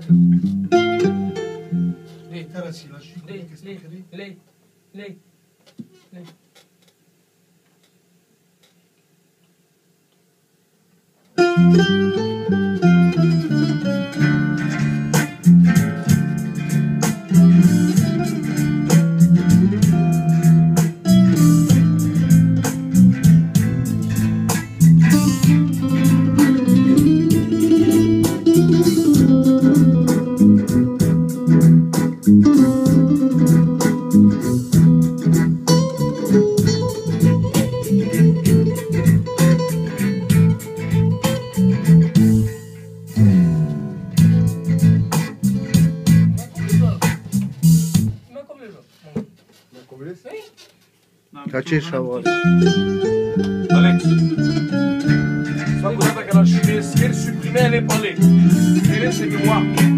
Nee. Nee. Nee. Nee. Nee. গাছের Ça vous